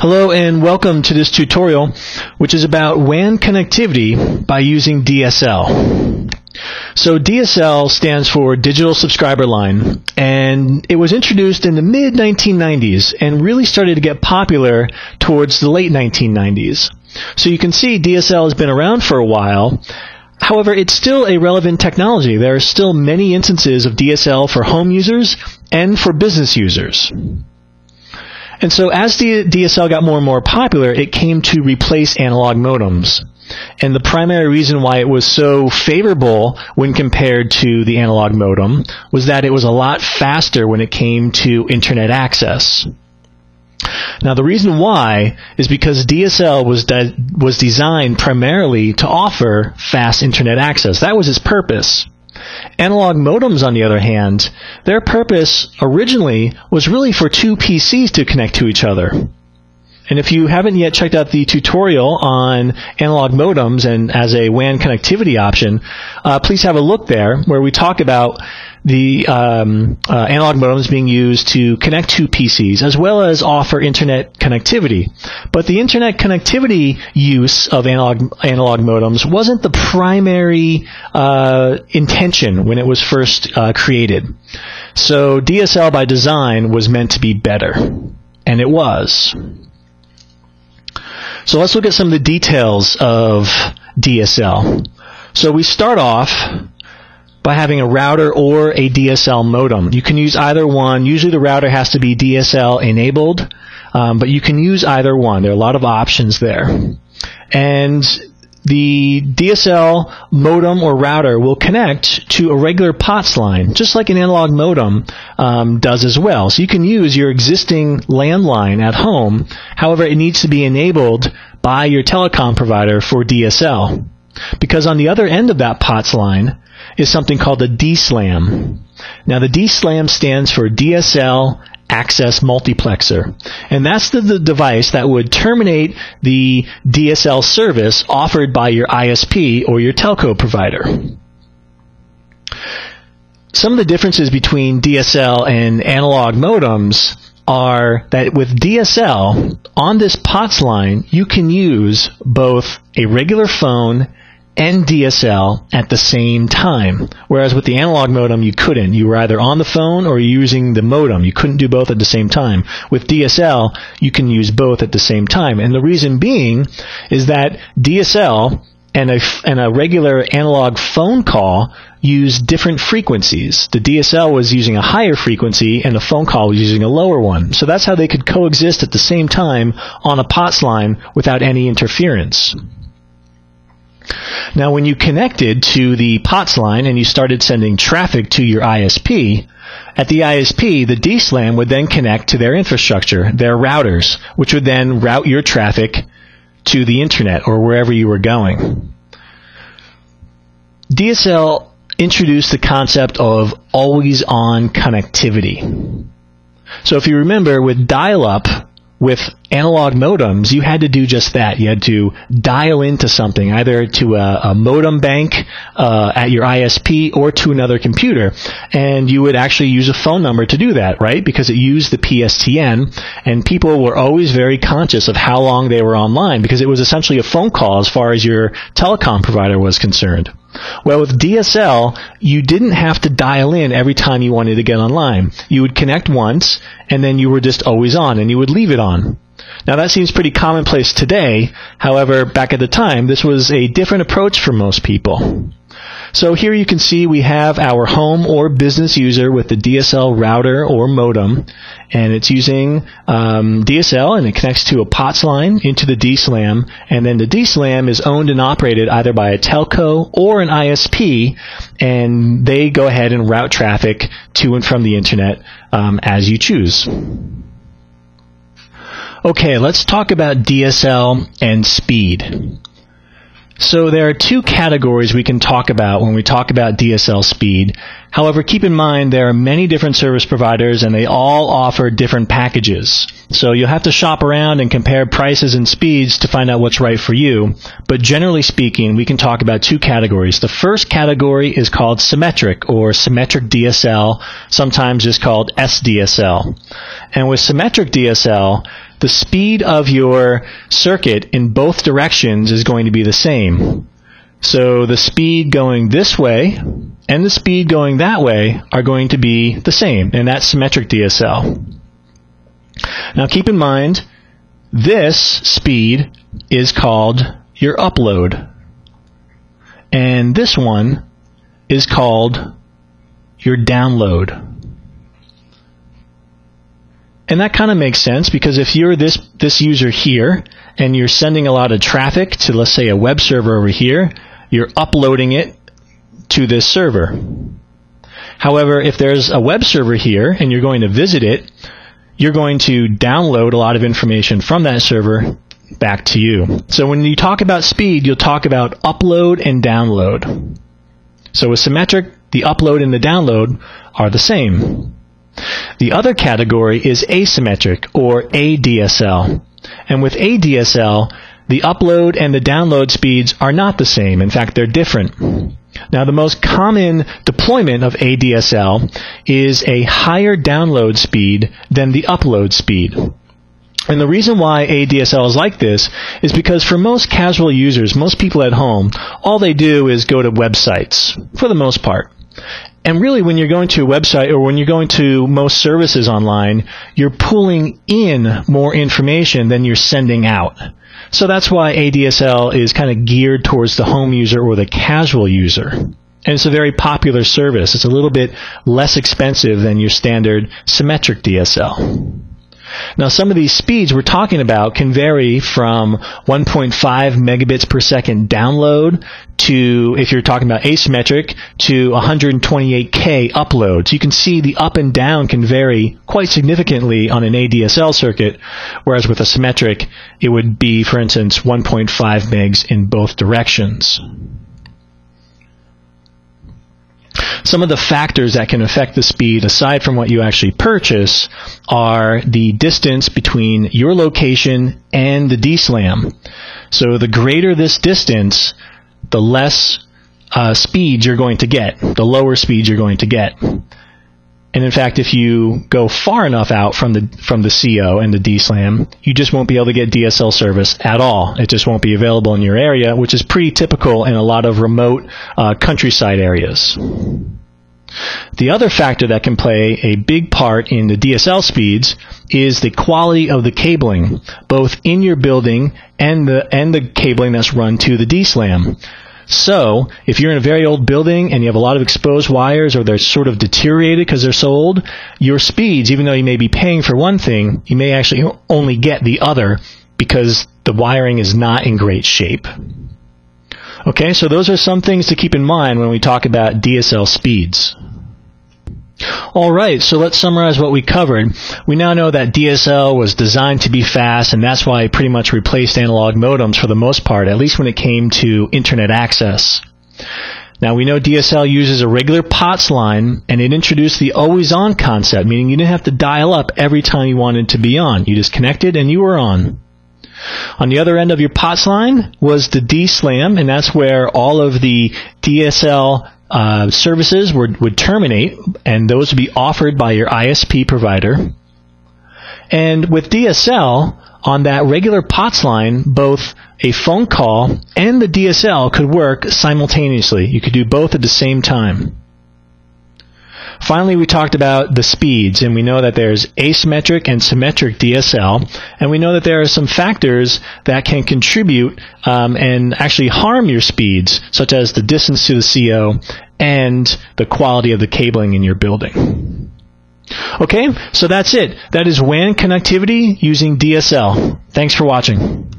Hello and welcome to this tutorial, which is about WAN connectivity by using DSL. So DSL stands for Digital Subscriber Line, and it was introduced in the mid 1990s and really started to get popular towards the late 1990s. So you can see DSL has been around for a while. However, it's still a relevant technology. There are still many instances of DSL for home users and for business users. And so as the DSL got more and more popular, it came to replace analog modems. And the primary reason why it was so favorable when compared to the analog modem was that it was a lot faster when it came to internet access. Now the reason why is because DSL was de- was designed primarily to offer fast internet access. That was its purpose. Analog modems, on the other hand, their purpose originally was really for two PCs to connect to each other. And if you haven't yet checked out the tutorial on analog modems and as a WAN connectivity option, uh, please have a look there where we talk about the um, uh, analog modems being used to connect to PCs as well as offer internet connectivity. But the internet connectivity use of analog analog modems wasn't the primary uh, intention when it was first uh, created. So DSL by design was meant to be better, and it was. So let's look at some of the details of DSL. So we start off by having a router or a DSL modem. You can use either one. Usually the router has to be DSL enabled, um, but you can use either one. There are a lot of options there. And the DSL modem or router will connect to a regular POTS line, just like an analog modem um, does as well. So you can use your existing landline at home. However, it needs to be enabled by your telecom provider for DSL. Because on the other end of that POTS line is something called a DSLAM. Now the DSLAM stands for DSL access multiplexer. And that's the, the, device that would terminate the DSL service offered by your ISP or your telco provider. Some of the differences between DSL and analog modems are that with DSL, on this POTS line, you can use both a regular phone and DSL at the same time. Whereas with the analog modem, you couldn't. You were either on the phone or using the modem. You couldn't do both at the same time. With DSL, you can use both at the same time. And the reason being is that DSL and a, and a regular analog phone call use different frequencies. The DSL was using a higher frequency and the phone call was using a lower one. So that's how they could coexist at the same time on a POTS line without any interference. Now, when you connected to the POTS line and you started sending traffic to your ISP, at the ISP, the DSLAM would then connect to their infrastructure, their routers, which would then route your traffic to the internet or wherever you were going. DSL introduced the concept of always on connectivity. So if you remember with dial up, with analog modems, you had to do just that. You had to dial into something, either to a, a modem bank uh, at your ISP or to another computer, and you would actually use a phone number to do that, right? Because it used the PSTN, and people were always very conscious of how long they were online because it was essentially a phone call as far as your telecom provider was concerned. Well, with DSL, you didn't have to dial in every time you wanted to get online. You would connect once, and then you were just always on, and you would leave it on. Now that seems pretty commonplace today. However, back at the time, this was a different approach for most people. So here you can see we have our home or business user with the DSL router or modem, and it's using um, DSL and it connects to a POTS line into the DSLAM, and then the DSLAM is owned and operated either by a telco or an ISP, and they go ahead and route traffic to and from the internet um, as you choose. Okay, let's talk about DSL and speed. So there are two categories we can talk about when we talk about DSL speed. However, keep in mind there are many different service providers and they all offer different packages. So you'll have to shop around and compare prices and speeds to find out what's right for you. But generally speaking, we can talk about two categories. The first category is called symmetric or symmetric DSL, sometimes just called SDSL. And with symmetric DSL, the speed of your circuit in both directions is going to be the same. So the speed going this way and the speed going that way are going to be the same, and that's symmetric DSL. Now keep in mind, this speed is called your upload. And this one is called your download. And that kind of makes sense because if you're this, this user here and you're sending a lot of traffic to, let's say, a web server over here, you're uploading it to this server. However, if there's a web server here and you're going to visit it, you're going to download a lot of information from that server back to you. So when you talk about speed, you'll talk about upload and download. So with symmetric, the upload and the download are the same. The other category is asymmetric or ADSL. And with ADSL, the upload and the download speeds are not the same. In fact, they're different. Now, the most common deployment of ADSL is a higher download speed than the upload speed. And the reason why ADSL is like this is because for most casual users, most people at home, all they do is go to websites, for the most part. And really, when you're going to a website or when you're going to most services online, you're pulling in more information than you're sending out. So that's why ADSL is kind of geared towards the home user or the casual user. And it's a very popular service. It's a little bit less expensive than your standard symmetric DSL. Now, some of these speeds we're talking about can vary from 1.5 megabits per second download to, if you're talking about asymmetric, to 128K upload. So you can see the up and down can vary quite significantly on an ADSL circuit, whereas with a symmetric, it would be, for instance, 1.5 megs in both directions. Some of the factors that can affect the speed, aside from what you actually purchase, are the distance between your location and the DSLAM. So the greater this distance, the less uh, speeds you're going to get, the lower speeds you're going to get. And in fact, if you go far enough out from the from the CO and the DSLAM, you just won't be able to get DSL service at all. It just won't be available in your area, which is pretty typical in a lot of remote uh, countryside areas. The other factor that can play a big part in the DSL speeds is the quality of the cabling, both in your building and the and the cabling that's run to the DSLAM. So, if you're in a very old building and you have a lot of exposed wires or they're sort of deteriorated because they're so old, your speeds, even though you may be paying for one thing, you may actually only get the other because the wiring is not in great shape. Okay, so those are some things to keep in mind when we talk about DSL speeds. All right, so let's summarize what we covered. We now know that DSL was designed to be fast, and that's why it pretty much replaced analog modems for the most part, at least when it came to internet access. Now we know DSL uses a regular POTS line, and it introduced the always-on concept, meaning you didn't have to dial up every time you wanted to be on. You just connected and you were on. On the other end of your POTS line was the DSLAM, and that's where all of the DSL uh, services would, would terminate, and those would be offered by your ISP provider. And with DSL, on that regular POTS line, both a phone call and the DSL could work simultaneously. You could do both at the same time. Finally, we talked about the speeds, and we know that there's asymmetric and symmetric DSL, and we know that there are some factors that can contribute um, and actually harm your speeds, such as the distance to the CO and the quality of the cabling in your building. Okay, so that's it. That is WAN connectivity using DSL. Thanks for watching.